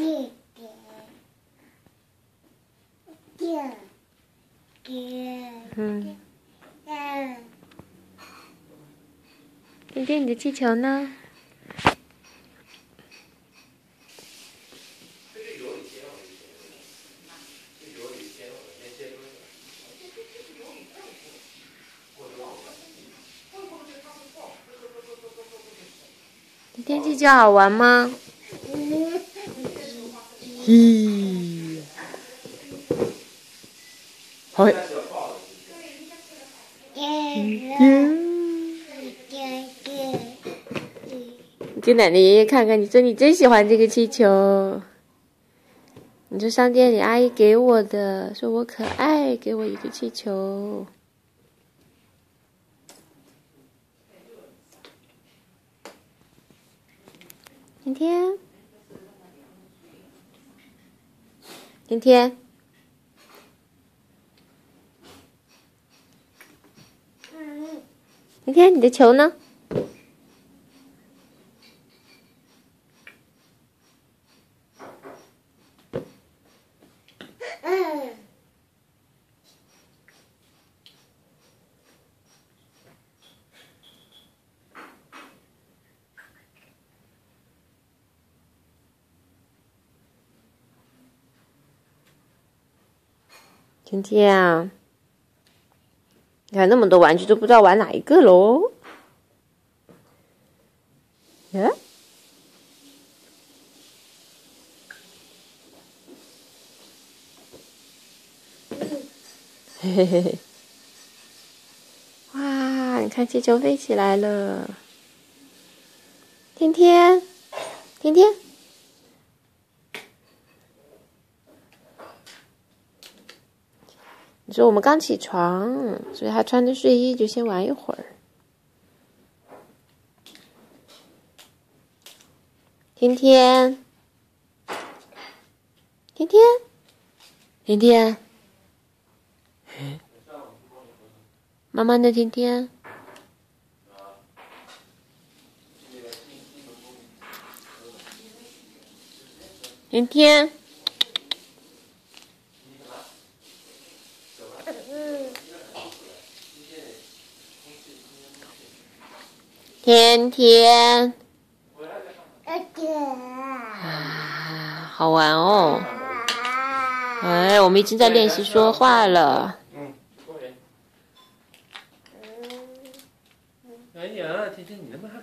爹爹爹嗯，爹，天天，你的气球呢？今天气球好玩吗？咦，好。爹嗯，爹爹，给奶奶爷爷看看，你说你真喜欢这个气球。你说商店里阿姨给我的，说我可爱，给我一个气球。天天，天天，明天，你的球呢？天天啊，你看那么多玩具都不知道玩哪一个喽？耶？嘿嘿嘿嘿！哇，你看气球飞起来了！天天，天天，你说我们刚起床，所以还穿着睡衣，就先玩一会儿。天天，天天，天天，妈妈呢？天天，天天，天天，爹，啊，好玩哦！哎，我们已经在练习说话了。嗯，哎呀，天天你那么还